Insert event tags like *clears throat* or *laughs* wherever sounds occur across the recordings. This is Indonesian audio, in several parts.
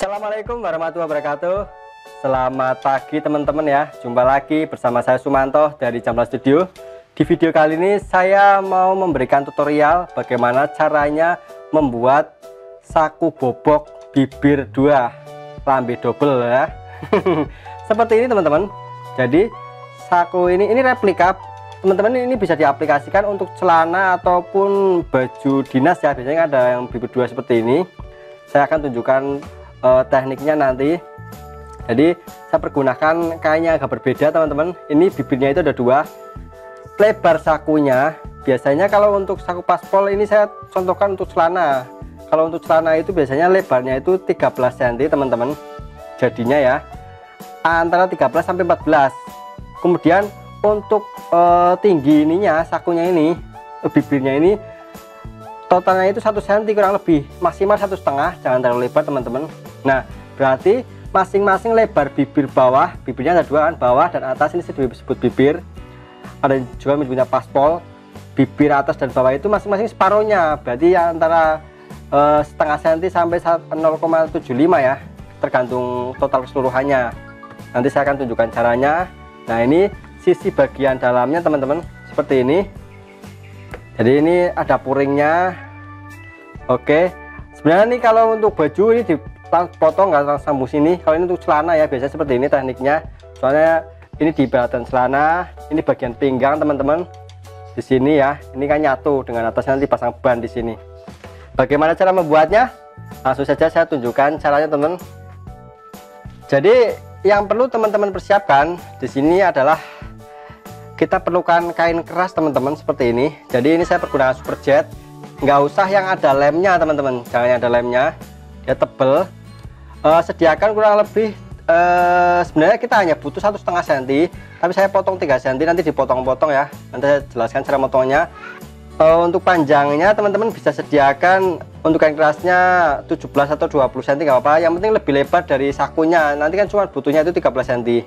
Assalamualaikum warahmatullahi wabarakatuh. Selamat pagi teman-teman ya. Jumpa lagi bersama saya Sumanto dari Jamla Studio. Di video kali ini saya mau memberikan tutorial Bagaimana caranya membuat saku bobok bibir dua. Lambe double ya. *laughs* Seperti ini teman-teman. Jadi saku ini, ini replika. Teman-teman ini bisa diaplikasikan untuk celana ataupun baju dinas ya. Biasanya ada yang bibir dua seperti ini. Saya akan tunjukkan uh, tekniknya nanti. Jadi saya pergunakan kainnya agak berbeda teman-teman. Ini bibirnya itu ada dua. Lebar sakunya biasanya kalau untuk saku paspol ini saya contohkan untuk celana. Kalau untuk celana itu biasanya lebarnya itu 13 cm teman-teman. Jadinya ya antara 13 sampai 14 kemudian untuk uh, tinggi ininya sakunya ini bibirnya ini totalnya itu satu cm kurang lebih maksimal satu setengah. Jangan terlalu lebar teman-teman nah berarti masing-masing lebar bibir bawah bibirnya ada dua kan bawah dan atas ini disebut bibir. Ada juga punya paspol bibir atas dan bawah itu masing-masing separohnya. Berarti ya antara uh, setengah senti sampai 0,75 ya tergantung total keseluruhannya. Nanti saya akan tunjukkan caranya. Nah ini sisi bagian dalamnya teman-teman seperti ini. Jadi ini ada puringnya. Oke sebenarnya nih kalau untuk baju ini dipotong nggak langsung sini kalau ini untuk celana ya biasanya seperti ini tekniknya. Soalnya ini di bagian celana ini bagian pinggang teman-teman. Di sini ya ini kan nyatu dengan atasnya nanti pasang ban di sini. Bagaimana cara membuatnya? Langsung saja saya tunjukkan caranya teman jadi yang perlu teman-teman persiapkan di sini adalah kita perlukan kain keras teman-teman seperti ini. Jadi ini saya pergunakan superjet nggak usah yang ada lemnya teman-teman. Jangan yang ada lemnya. Dia tebel uh, sediakan kurang lebih uh, sebenarnya kita hanya butuh satu setengah senti tapi saya potong 3 senti nanti dipotong-potong ya. Nanti saya jelaskan cara motongnya. Uh, untuk panjangnya teman-teman bisa sediakan untuk kain kerasnya 17 atau 20 cm nggak apa-apa. Yang penting lebih lebar dari sakunya. Nanti kan cuma butuhnya itu 13 cm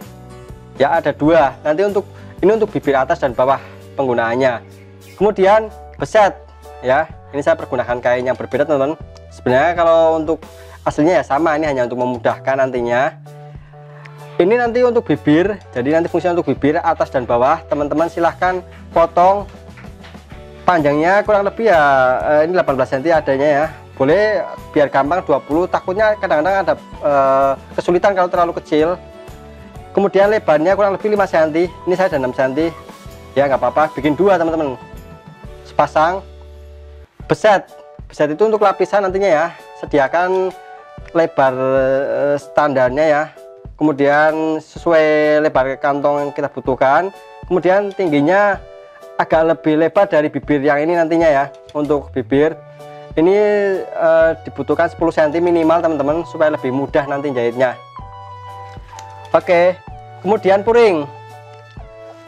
ya ada dua. Nanti untuk ini untuk bibir atas dan bawah penggunaannya. Kemudian beset ya. Ini saya pergunakan kain yang berbeda teman-teman. Sebenarnya kalau untuk aslinya ya sama ini hanya untuk memudahkan nantinya. Ini nanti untuk bibir jadi nanti fungsinya untuk bibir atas dan bawah. Teman-teman silahkan potong panjangnya kurang lebih ya eh, ini 18 cm adanya ya. Boleh biar gampang 20 takutnya kadang-kadang ada eh, kesulitan kalau terlalu kecil. Kemudian lebarnya kurang lebih 5 cm ini saya ada 6 cm ya nggak apa-apa. Bikin dua teman-teman. Sepasang. Beset. Beset itu untuk lapisan nantinya ya. Sediakan lebar eh, standarnya ya kemudian sesuai lebar kantong yang kita butuhkan kemudian tingginya agak lebih lebar dari bibir yang ini nantinya ya untuk bibir ini uh, dibutuhkan 10 cm minimal teman-teman supaya lebih mudah nanti jahitnya Oke, kemudian puring.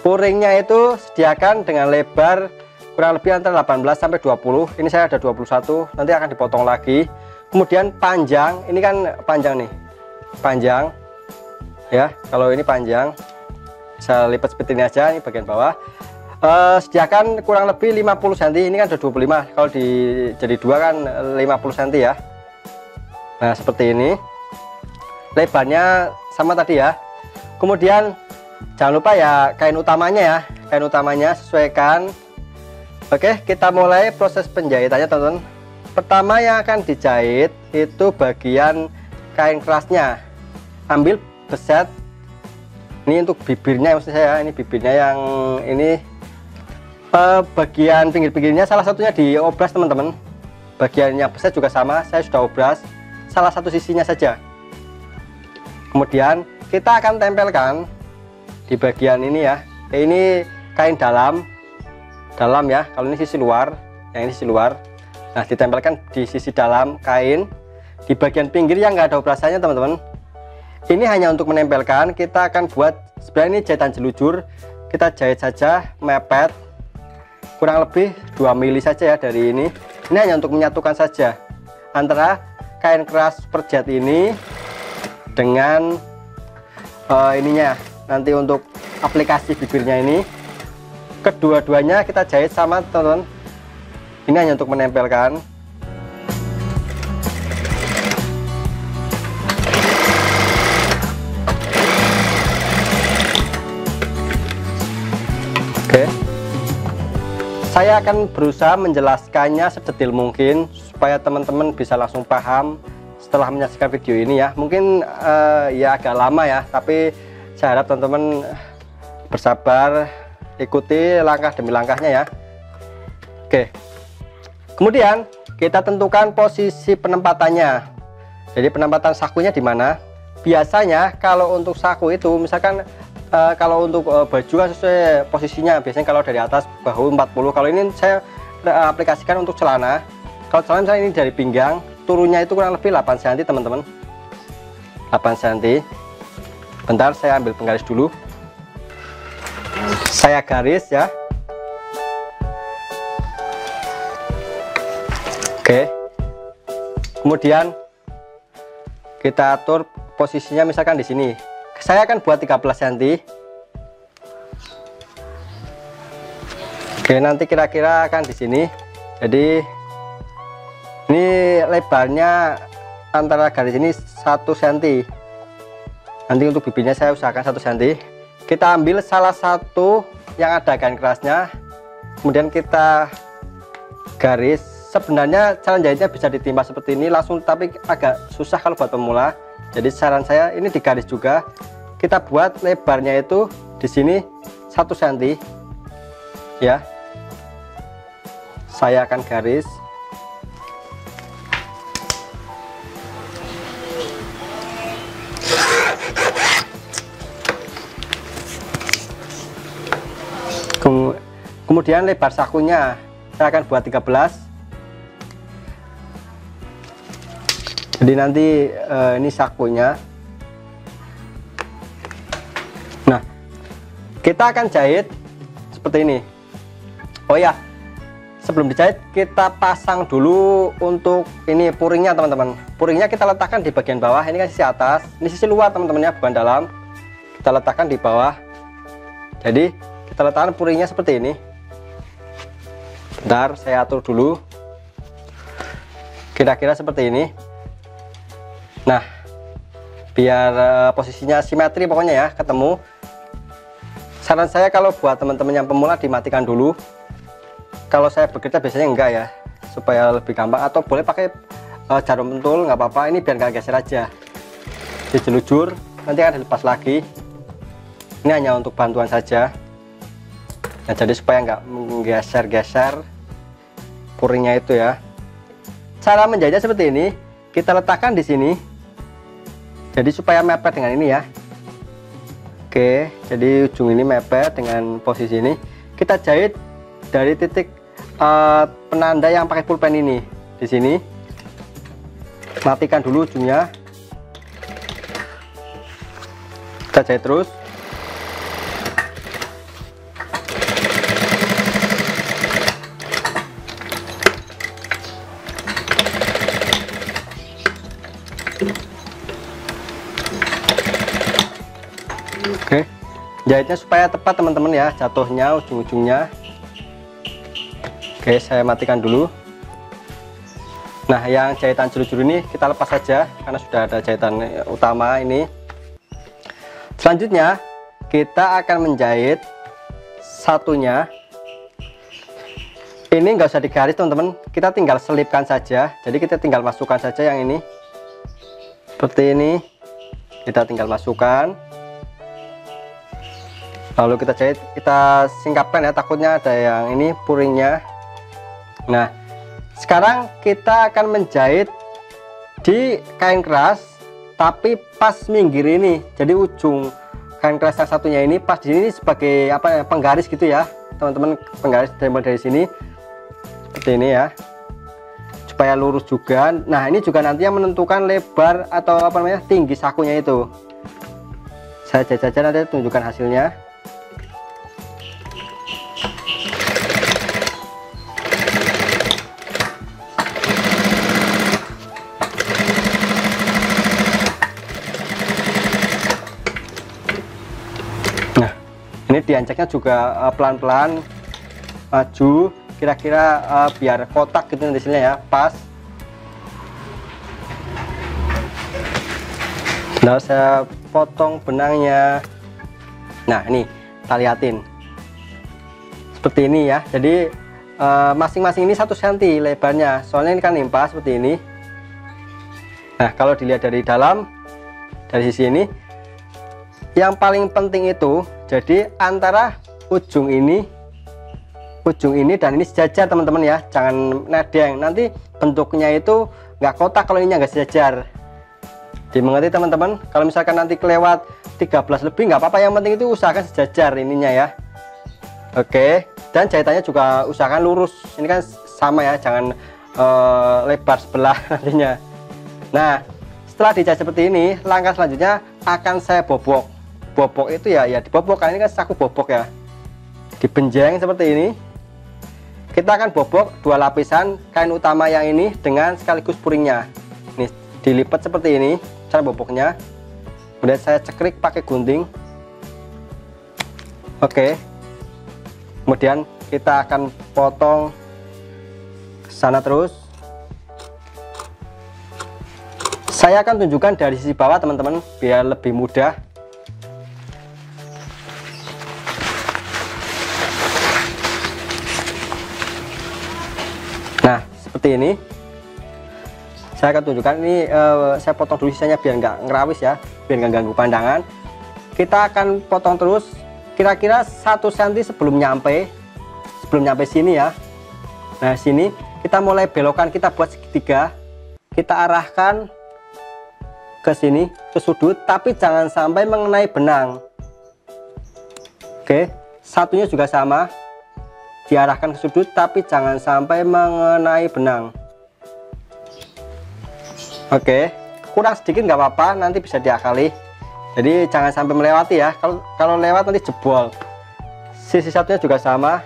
Puringnya itu sediakan dengan lebar kurang lebih antara 18 sampai 20. Ini saya ada 21, nanti akan dipotong lagi. Kemudian panjang, ini kan panjang nih. Panjang. Ya, kalau ini panjang saya lipat seperti ini aja, ini bagian bawah. Uh, sediakan kurang lebih 50 cm, ini kan ada 25. Kalau di jadi dua kan 50 cm ya. Nah, seperti ini. Lebarnya sama tadi ya kemudian jangan lupa ya kain utamanya ya kain utamanya sesuaikan oke kita mulai proses penjahitannya teman-teman pertama yang akan dijahit itu bagian kain kerasnya. Ambil beset. Ini untuk bibirnya maksud saya ini bibirnya yang ini eh, bagian pinggir-pinggirnya salah satunya di obras teman-teman. Bagiannya beset juga sama saya sudah obras. Salah satu sisinya saja. Kemudian kita akan tempelkan di bagian ini ya. Ini kain dalam. Dalam ya kalau ini sisi luar. Yang ini sisi luar nah ditempelkan di sisi dalam kain di bagian pinggir yang enggak ada operasinya teman-teman. Ini hanya untuk menempelkan. Kita akan buat sebenarnya ini jahitan jelujur. Kita jahit saja mepet. Kurang lebih 2 mili saja ya dari ini. Ini hanya untuk menyatukan saja antara kain keras perjat ini dengan uh, ininya. Nanti untuk aplikasi bibirnya ini. Kedua-duanya kita jahit sama teman-teman ini hanya untuk menempelkan Oke. Saya akan berusaha menjelaskannya sedetil mungkin supaya teman-teman bisa langsung paham setelah menyaksikan video ini ya. Mungkin uh, ya agak lama ya, tapi saya harap teman-teman bersabar, ikuti langkah demi langkahnya ya. Oke kemudian kita tentukan posisi penempatannya. Jadi penempatan sakunya di mana? Biasanya kalau untuk saku itu misalkan uh, kalau untuk uh, baju kan sesuai posisinya. Biasanya kalau dari atas bahu 40 kalau ini saya uh, aplikasikan untuk celana. Kalau celana misalnya ini dari pinggang turunnya itu kurang lebih 8 cm teman-teman. 8 cm bentar saya ambil penggaris dulu. Saya garis ya kemudian kita atur posisinya misalkan di sini. Saya akan buat 13 cm. Oke nanti kira-kira akan di sini. Jadi ini lebarnya antara garis ini satu cm. Nanti untuk bibirnya saya usahakan satu cm. Kita ambil salah satu yang ada garis kerasnya. Kemudian kita garis sebenarnya cara jahitnya bisa ditimpa seperti ini langsung tapi agak susah kalau buat pemula. Jadi saran saya ini digaris juga. Kita buat lebarnya itu di sini satu cm ya. Saya akan garis. Kemudian lebar sakunya. Saya akan buat 13 jadi nanti eh, ini sakunya. Nah kita akan jahit seperti ini. Oh ya sebelum dijahit kita pasang dulu untuk ini puringnya teman-teman. Puringnya kita letakkan di bagian bawah ini kan sisi atas. Ini sisi luar teman-teman ya bukan dalam. Kita letakkan di bawah. Jadi kita letakkan puringnya seperti ini. Bentar saya atur dulu. Kira-kira seperti ini nah biar uh, posisinya simetri pokoknya ya ketemu. Saran saya kalau buat teman-teman yang pemula dimatikan dulu. Kalau saya bekerja biasanya enggak ya supaya lebih gampang. Atau boleh pakai uh, jarum pentul nggak apa-apa. Ini biar nggak geser aja. Dijelujur nanti akan dilepas lagi. Ini hanya untuk bantuan saja. Nah jadi supaya nggak menggeser-geser puringnya itu ya. Cara menjahitnya seperti ini. Kita letakkan di sini jadi supaya mepet dengan ini ya. Oke jadi ujung ini mepet dengan posisi ini. Kita jahit dari titik uh, penanda yang pakai pulpen ini di sini. Matikan dulu ujungnya. Kita jahit terus jahitnya supaya tepat teman-teman ya. Jatuhnya ujung-ujungnya. Oke saya matikan dulu. Nah yang jahitan juru-juru ini kita lepas saja karena sudah ada jahitan utama ini. Selanjutnya kita akan menjahit satunya. Ini enggak usah digaris teman-teman. Kita tinggal selipkan saja. Jadi kita tinggal masukkan saja yang ini. Seperti ini. Kita tinggal masukkan lalu kita jahit kita singkapkan ya takutnya ada yang ini puringnya. Nah sekarang kita akan menjahit di kain keras tapi pas minggir ini. Jadi ujung kain keras yang satunya ini pas di sini sebagai apa ya penggaris gitu ya. Teman-teman penggaris dari dari sini. Seperti ini ya. Supaya lurus juga. Nah ini juga nanti yang menentukan lebar atau apa namanya tinggi sakunya itu. Saya jajah nanti tunjukkan hasilnya diancaknya juga eh, pelan-pelan uh, maju kira-kira uh, biar kotak gitu di sini ya pas. Nah saya potong benangnya. Nah ini kita liatin. Seperti ini ya jadi eh, masing-masing uh, ini satu senti lebarnya. Soalnya ini kan nimpa seperti ini. Nah kalau dilihat dari dalam dari sisi ini yang paling penting itu jadi antara ujung ini ujung ini dan ini sejajar teman-teman ya. Jangan nedeng. Nanti bentuknya itu nggak kotak kalau ini nggak sejajar. Dimengerti teman-teman? Kalau misalkan nanti kelewat 13 lebih nggak apa-apa. Yang penting itu usahakan sejajar ininya ya. Oke. Dan jahitannya juga usahakan lurus. Ini kan sama ya jangan uh, lebar sebelah *laughs* nantinya. Nah setelah dijahit seperti ini langkah selanjutnya akan saya bobok bobok itu ya ya dibobok karena ini kan saku bobok ya. Dibenjeng seperti ini. Kita akan bobok dua lapisan kain utama yang ini dengan sekaligus puringnya. Ini dilipat seperti ini cara boboknya. Kemudian saya cekrik pakai gunting. Oke. Kemudian kita akan potong sana terus. Saya akan tunjukkan dari sisi bawah teman-teman biar lebih mudah seperti ini. Saya akan tunjukkan ini uh, saya potong dulu sisanya biar nggak ngerawis ya biar nggak ganggu pandangan. Kita akan potong terus kira-kira satu cm sebelum nyampe sebelum nyampe sini ya. Nah sini kita mulai belokan kita buat segitiga. Kita arahkan ke sini ke sudut tapi jangan sampai mengenai benang. Oke satunya juga sama diarahkan ke sudut tapi jangan sampai mengenai benang. Oke kurang sedikit nggak apa-apa nanti bisa diakali. Jadi jangan sampai melewati ya. Kalau kalau lewat nanti jebol. Sisi satunya juga sama.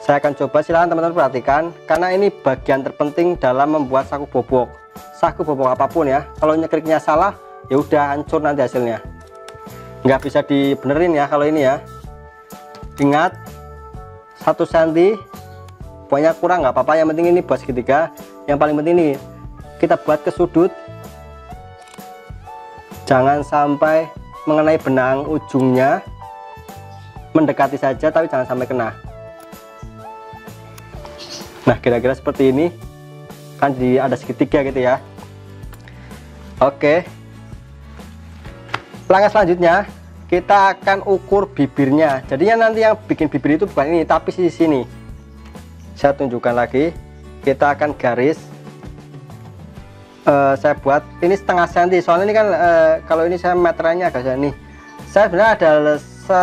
Saya akan coba silahkan teman-teman perhatikan. Karena ini bagian terpenting dalam membuat saku bobok. Saku bobok apa pun ya. Kalau nyekriknya salah ya udah hancur nanti hasilnya. Nggak bisa dibenerin ya kalau ini ya. Ingat satu cm pokoknya kurang nggak apa-apa. Yang penting ini buat segitiga yang paling penting ini kita buat ke sudut. Jangan sampai mengenai benang ujungnya. Mendekati saja tapi jangan sampai kena. Nah kira-kira seperti ini. Kan di ada segitiga gitu ya. Oke. Langkah selanjutnya kita akan ukur bibirnya. Jadinya nanti yang bikin bibir itu bukan ini tapi sisi sini. Saya tunjukkan lagi. Kita akan garis. Uh, saya buat ini setengah senti. Soalnya ini kan uh, kalau ini saya meterannya agak nih. Saya sebenarnya ada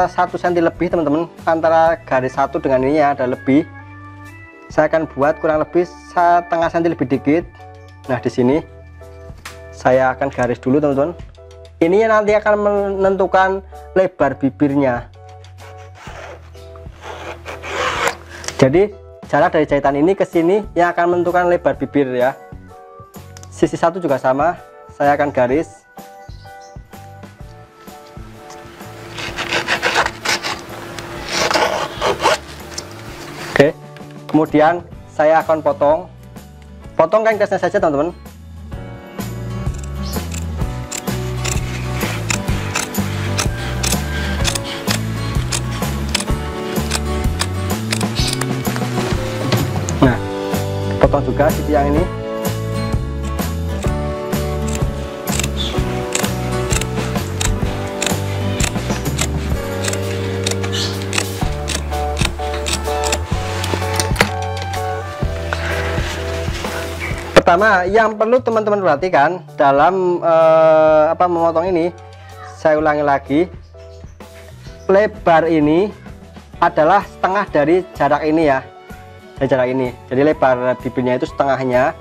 satu senti lebih teman-teman. Antara garis satu dengan ini ya ada lebih. Saya akan buat kurang lebih setengah senti lebih dikit. Nah di sini. Saya akan garis dulu teman-teman ini nanti akan menentukan lebar bibirnya. Jadi jarak dari jahitan ini ke sini yang akan menentukan lebar bibir ya. Sisi satu juga sama. Saya akan garis. Oke. Kemudian saya akan potong. Potong kain kasnya saja teman-teman juga sisi yang ini. Pertama yang perlu teman-teman perhatikan dalam eh, apa memotong ini saya ulangi lagi lebar ini adalah setengah dari jarak ini ya dari jarak ini. Jadi lebar bibirnya itu setengahnya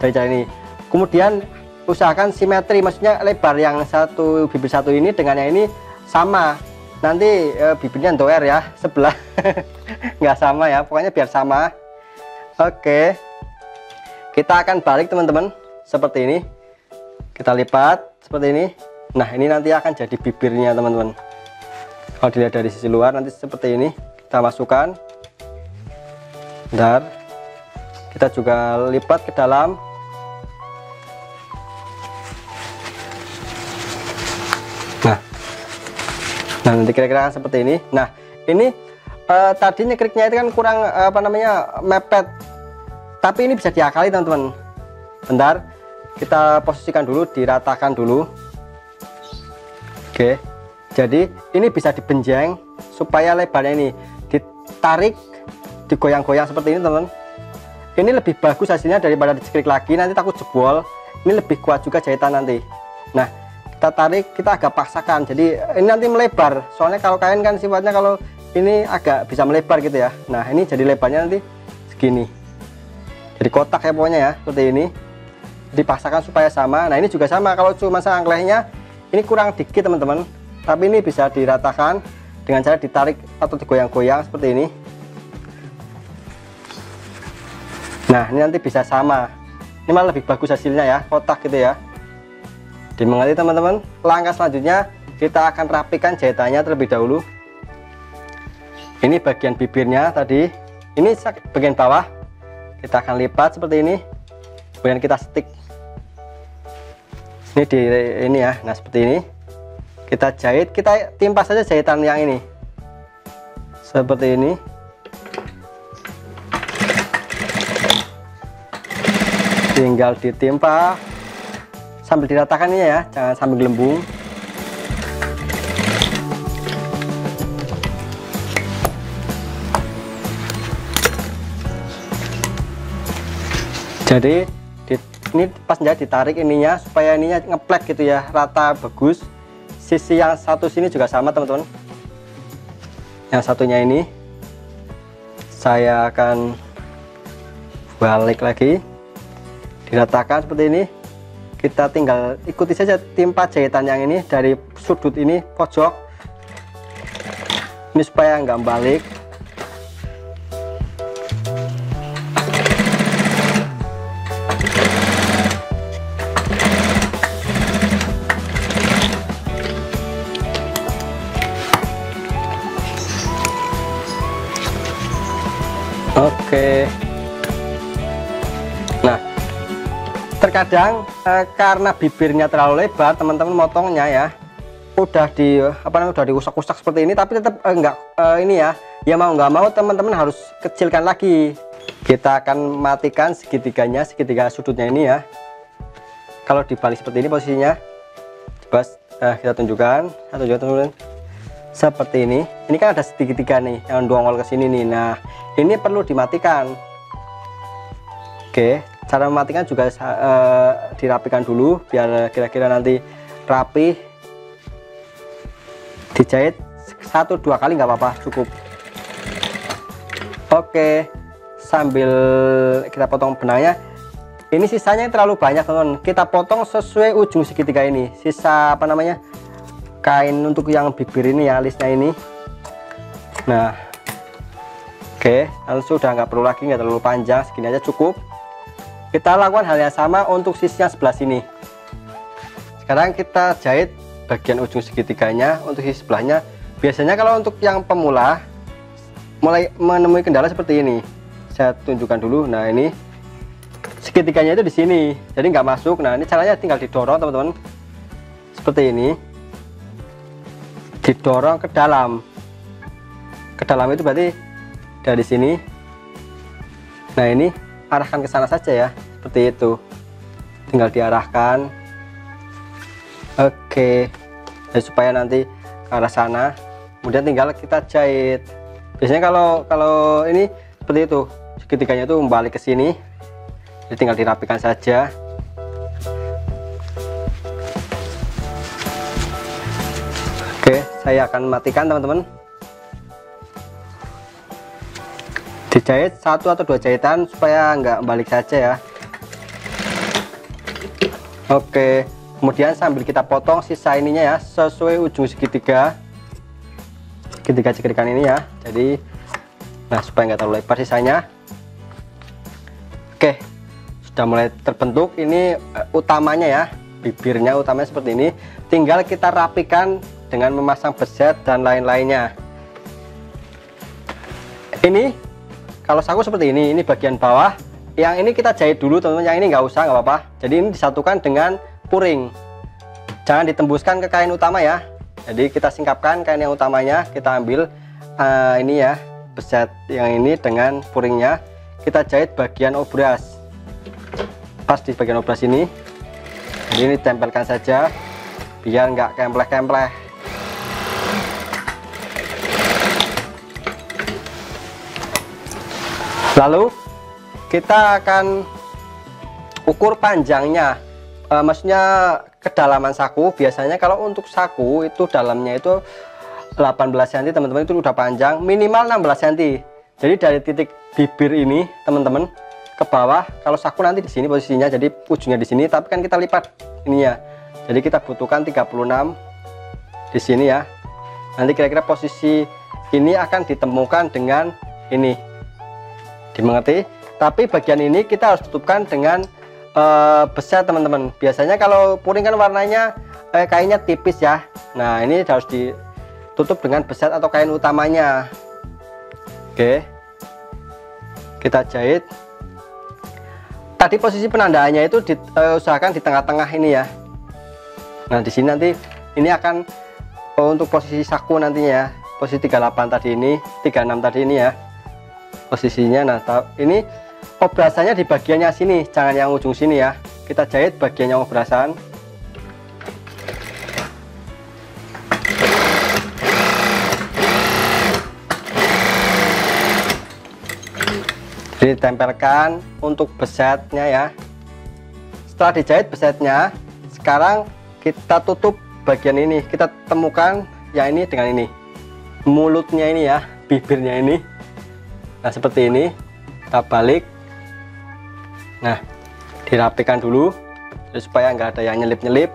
dari jarak ini. Kemudian usahakan simetri maksudnya lebar yang satu bibir satu ini dengan yang ini sama. Nanti e, bibirnya doer ya sebelah. *laughs* Nggak sama ya pokoknya biar sama. Oke. Kita akan balik teman-teman. Seperti ini. Kita lipat seperti ini. Nah ini nanti akan jadi bibirnya teman-teman. Kalau dilihat dari sisi luar nanti seperti ini. Kita masukkan bentar kita juga lipat ke dalam. Nah nah nanti kira-kira seperti ini. Nah ini uh, tadi nyekriknya itu kan kurang uh, apa namanya mepet. Tapi ini bisa diakali teman-teman. Bentar kita posisikan dulu diratakan dulu. Oke jadi ini bisa dibenjeng supaya lebarnya ini ditarik digoyang-goyang seperti ini teman-teman. Ini lebih bagus hasilnya daripada dicekrik lagi. Nanti takut jebol. Ini lebih kuat juga jahitan nanti. Nah kita tarik kita agak paksakan. Jadi ini nanti melebar. Soalnya kalau kain kan sifatnya kalau ini agak bisa melebar gitu ya. Nah ini jadi lebarnya nanti segini. Jadi kotak ya pokoknya ya seperti ini. Dipaksakan supaya sama. Nah ini juga sama. Kalau cuma sangklehnya ini kurang dikit teman-teman. Tapi ini bisa diratakan dengan cara ditarik atau digoyang-goyang seperti ini nah ini nanti bisa sama. Ini malah lebih bagus hasilnya ya kotak gitu ya. Dimengerti teman-teman? Langkah selanjutnya kita akan rapikan jahitannya terlebih dahulu. Ini bagian bibirnya tadi. Ini bagian bawah. Kita akan lipat seperti ini. Kemudian kita stick ini di ini ya. Nah seperti ini. Kita jahit. Kita timpa saja jahitan yang ini. Seperti ini tinggal ditimpa sambil diratakan ini ya jangan sambil gelembung. Jadi di, ini pas ditarik ininya supaya ininya ngeplek gitu ya rata bagus. Sisi yang satu sini juga sama teman-teman. Yang satunya ini saya akan balik lagi diratakan seperti ini. Kita tinggal ikuti saja timpa jahitan yang ini dari sudut ini pojok. Ini supaya nggak balik terkadang eh, karena bibirnya terlalu lebar, teman-teman motongnya ya, udah di apa namanya udah diusak-usak seperti ini, tapi tetap eh, enggak eh, ini ya, ya mau nggak mau teman-teman harus kecilkan lagi. Kita akan matikan segitiganya, segitiga sudutnya ini ya. Kalau dibalik seperti ini posisinya, coba eh, kita tunjukkan, satu juga teman-teman. Seperti ini. Ini kan ada segitiga nih yang dongol ke sini nih. Nah ini perlu dimatikan. Oke cara mematikan juga uh, dirapikan dulu biar kira-kira nanti rapi. Dijahit satu dua kali nggak apa-apa cukup. Oke sambil kita potong benangnya. Ini sisanya terlalu banyak teman kita potong sesuai ujung segitiga ini. Sisa apa namanya kain untuk yang bibir ini ya alisnya ini. Nah oke lalu sudah nggak perlu lagi nggak terlalu panjang. Segini aja cukup kita lakukan hal yang sama untuk sisi yang sebelah sini. Sekarang kita jahit bagian ujung segitiganya untuk sisi sebelahnya. Biasanya kalau untuk yang pemula mulai menemui kendala seperti ini. Saya tunjukkan dulu nah ini segitiganya itu di sini. Jadi nggak masuk. Nah ini caranya tinggal didorong teman-teman. Seperti ini. Didorong ke dalam. Ke dalam itu berarti dari sini. Nah ini arahkan ke sana saja ya. Seperti itu. Tinggal diarahkan. Oke. Jadi supaya nanti ke arah sana. Kemudian tinggal kita jahit. Biasanya kalau kalau ini seperti itu. Segitiganya itu kembali ke sini. Jadi tinggal dirapikan saja. Oke, saya akan matikan teman-teman. Dijahit satu atau dua jahitan supaya nggak balik saja ya. Oke, kemudian sambil kita potong sisa ininya ya sesuai ujung segitiga segitiga cekrikan ini ya. Jadi, nah supaya nggak terlalu lebar sisanya. Oke, sudah mulai terbentuk. Ini uh, utamanya ya, bibirnya utamanya seperti ini. Tinggal kita rapikan dengan memasang beset dan lain-lainnya ini kalau saku seperti ini ini bagian bawah. Yang ini kita jahit dulu teman-teman. Yang ini nggak usah nggak apa-apa. Jadi ini disatukan dengan puring. Jangan ditembuskan ke kain utama ya. Jadi kita singkapkan kain yang utamanya kita ambil uh, ini ya beset yang ini dengan puringnya. Kita jahit bagian obras. Pas di bagian obras ini. Jadi ini tempelkan saja biar nggak kempleh-kempleh lalu kita akan ukur panjangnya. E, maksudnya kedalaman saku biasanya kalau untuk saku itu dalamnya itu 18 cm teman-teman itu udah panjang. Minimal 16 cm jadi dari titik bibir ini teman-teman ke bawah kalau saku nanti di sini posisinya jadi ujungnya di sini tapi kan kita lipat ini ya. Jadi kita butuhkan 36 di sini ya. Nanti kira-kira posisi ini akan ditemukan dengan ini dimengerti. Tapi bagian ini kita harus tutupkan dengan uh, besar teman-teman. Biasanya kalau puring kan warnanya eh, kainnya tipis ya. Nah ini harus ditutup dengan besar atau kain utamanya. Oke. Kita jahit. Tadi posisi penandaannya itu diusahakan di tengah-tengah ini ya. Nah di sini nanti ini akan oh, untuk posisi saku nantinya ya. Posisi 38 tadi ini 36 tadi ini ya posisinya. Nah ini obrasannya di bagiannya sini jangan yang ujung sini ya. Kita jahit bagiannya obrasan ditempelkan untuk besetnya ya. Setelah dijahit besetnya sekarang kita tutup bagian ini. Kita temukan ya ini dengan ini. Mulutnya ini ya bibirnya ini nah seperti ini kita balik. Nah dirapikan dulu supaya nggak ada yang nyelip-nyelip.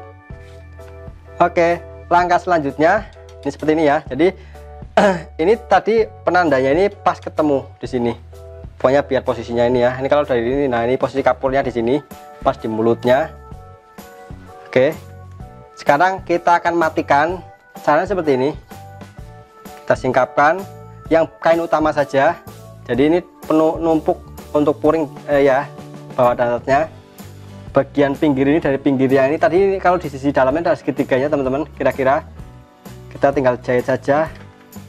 Oke langkah selanjutnya ini seperti ini ya. Jadi *clears throat* ini tadi penandanya ini pas ketemu di sini. Pokoknya biar posisinya ini ya. Ini kalau dari ini nah ini posisi kapurnya di sini pas di mulutnya. Oke sekarang kita akan matikan. Caranya seperti ini. Kita singkapkan. Yang kain utama saja jadi ini penuh numpuk untuk puring eh, ya bawah daratnya. Bagian pinggir ini dari pinggir yang ini tadi ini kalau di sisi dalamnya ada segitiganya teman-teman kira-kira. Kita tinggal jahit saja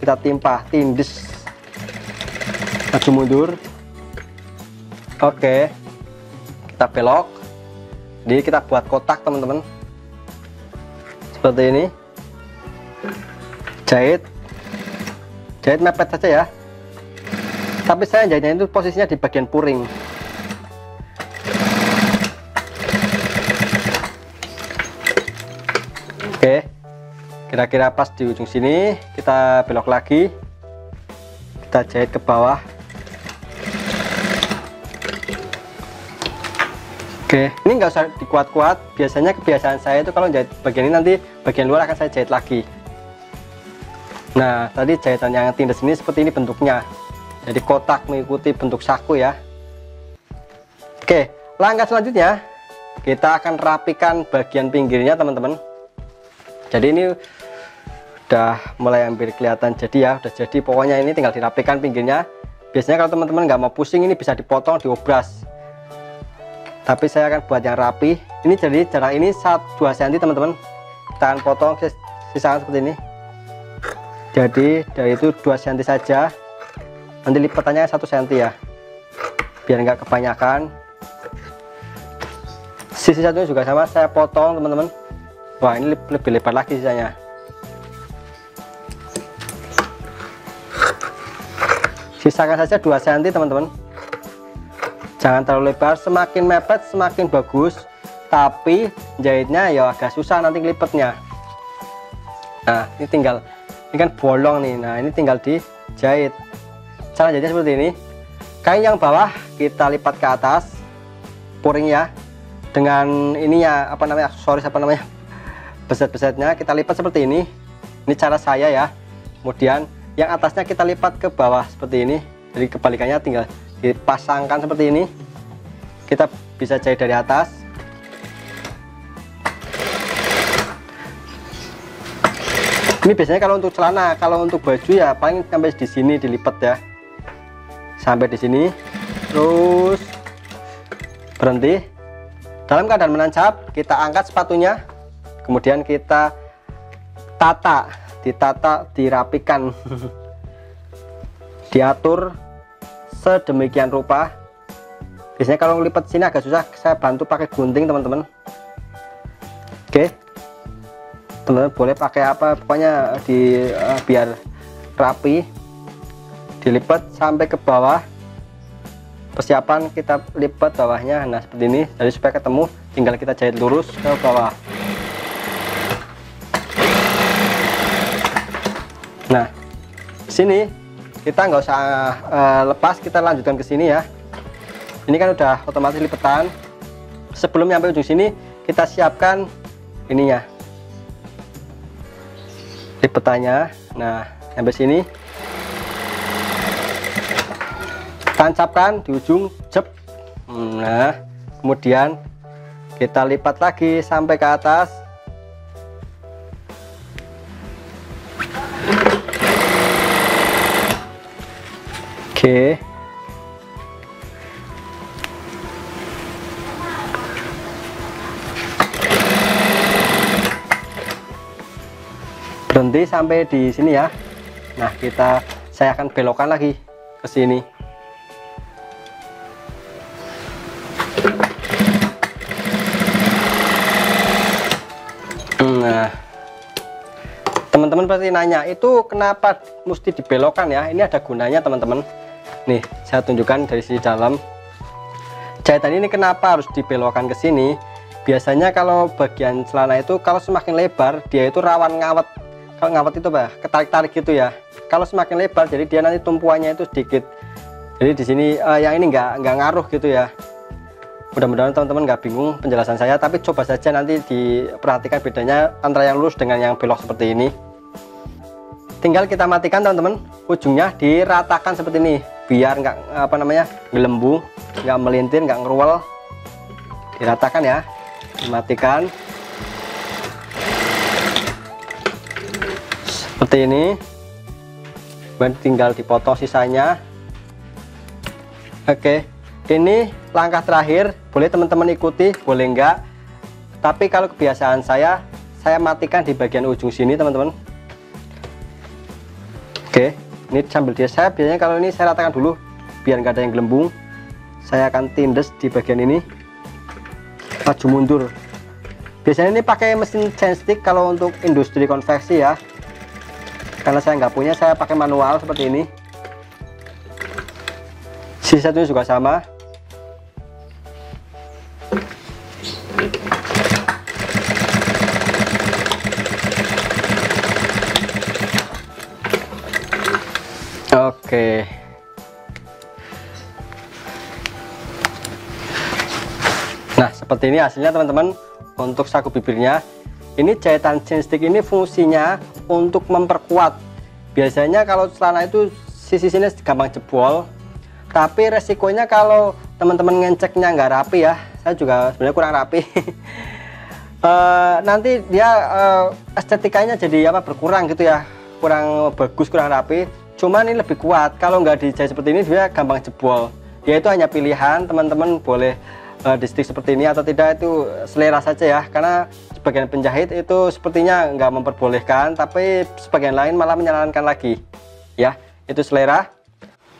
kita timpa tindis. Maju mundur. Oke kita belok. Jadi kita buat kotak teman-teman. Seperti ini. Jahit. Jahit mepet saja ya tapi saya jahitnya itu posisinya di bagian puring. Oke kira-kira pas di ujung sini kita belok lagi. Kita jahit ke bawah. Oke ini enggak usah dikuat-kuat. Biasanya kebiasaan saya itu kalau jahit bagian ini nanti bagian luar akan saya jahit lagi. Nah tadi jahitan yang tindas ini seperti ini bentuknya jadi kotak mengikuti bentuk saku ya. Oke langkah selanjutnya. Kita akan rapikan bagian pinggirnya teman-teman. Jadi ini udah mulai hampir kelihatan jadi ya udah jadi. Pokoknya ini tinggal dirapikan pinggirnya. Biasanya kalau teman-teman nggak mau pusing ini bisa dipotong diobras. Tapi saya akan buat yang rapi. Ini jadi jarak ini 1 2 cm teman-teman. Kita akan potong sisakan seperti ini. Jadi dari itu 2 cm saja nanti lipatannya satu senti ya. Biar nggak kebanyakan. Sisi satunya juga sama saya potong teman-teman. Wah ini lebih lebar lagi sisanya. Sisakan saja 2 cm teman-teman. Jangan terlalu lebar semakin mepet semakin bagus. Tapi jahitnya ya agak susah nanti lipatnya nah ini tinggal ini kan bolong nih. Nah ini tinggal dijahit cara jahitnya seperti ini. Kain yang bawah kita lipat ke atas puring ya. Dengan ininya apa namanya aksesoris apa namanya *laughs* beset-besetnya kita lipat seperti ini. Ini cara saya ya. Kemudian yang atasnya kita lipat ke bawah seperti ini. Jadi kebalikannya tinggal dipasangkan seperti ini. Kita bisa jahit dari atas. Ini biasanya kalau untuk celana kalau untuk baju ya paling sampai di sini dilipat ya sampai di sini. Terus berhenti. Dalam keadaan menancap kita angkat sepatunya. Kemudian kita tata ditata dirapikan. *laughs* Diatur sedemikian rupa. Biasanya kalau ngelipat sini agak susah saya bantu pakai gunting teman-teman. Oke. Teman-teman boleh pakai apa pokoknya di uh, biar rapi dilipat sampai ke bawah. Persiapan kita lipat bawahnya. Nah seperti ini. Jadi supaya ketemu tinggal kita jahit lurus ke bawah. Nah sini kita nggak usah uh, lepas. Kita lanjutkan ke sini ya. Ini kan udah otomatis lipatan sebelum nyampe ujung sini kita siapkan ininya. Lipetannya. Nah sampai sini tancapkan di ujung jep. Nah kemudian kita lipat lagi sampai ke atas. Oke. Berhenti sampai di sini ya. Nah kita saya akan belokkan lagi ke sini teman-teman pasti nanya itu kenapa mesti dibelokkan ya? Ini ada gunanya teman-teman. Nih saya tunjukkan dari sisi dalam. Jahitan ini kenapa harus dibelokkan ke sini? Biasanya kalau bagian celana itu kalau semakin lebar dia itu rawan ngawet. Kalau ngawet itu bah ketarik-tarik gitu ya. Kalau semakin lebar jadi dia nanti tumpuannya itu sedikit. Jadi di sini uh, yang ini nggak nggak ngaruh gitu ya. Mudah-mudahan teman-teman nggak bingung penjelasan saya tapi coba saja nanti diperhatikan bedanya antara yang lurus dengan yang belok seperti ini tinggal kita matikan teman-teman. Ujungnya diratakan seperti ini. Biar nggak apa namanya gelembung nggak melintir nggak ngeruel diratakan ya. Dimatikan. Seperti ini. Tinggal dipotong sisanya. Oke. Ini langkah terakhir. Boleh teman-teman ikuti boleh enggak tapi kalau kebiasaan saya saya matikan di bagian ujung sini teman-teman oke ini sambil dia saya biasanya kalau ini saya ratakan dulu biar enggak ada yang gelembung. Saya akan tindes di bagian ini maju mundur. Biasanya ini pakai mesin chainstick kalau untuk industri konveksi ya. Karena saya nggak punya saya pakai manual seperti ini. Sisi satunya juga sama seperti ini hasilnya teman-teman untuk saku bibirnya. Ini jahitan chain stick ini fungsinya untuk memperkuat. Biasanya kalau celana itu sisi sini gampang jebol, tapi resikonya kalau teman-teman ngeceknya nggak rapi ya, saya juga sebenarnya kurang rapi. uh, *laughs* nanti dia uh, estetikanya jadi apa berkurang gitu ya, kurang bagus, kurang rapi cuman ini lebih kuat kalau nggak dijahit seperti ini dia gampang jebol ya itu hanya pilihan teman-teman boleh uh, di stick seperti ini atau tidak itu selera saja ya. Karena sebagian penjahit itu sepertinya nggak memperbolehkan tapi sebagian lain malah menyarankan lagi. Ya itu selera.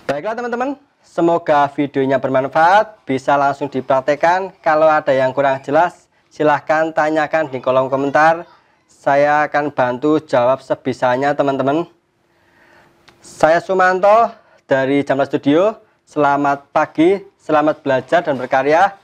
Baiklah teman-teman. Semoga videonya bermanfaat. Bisa langsung dipraktekkan kalau ada yang kurang jelas silahkan tanyakan di kolom komentar. Saya akan bantu jawab sebisanya teman-teman. Saya Sumanto dari Jamla Studio. Selamat pagi, selamat belajar dan berkarya.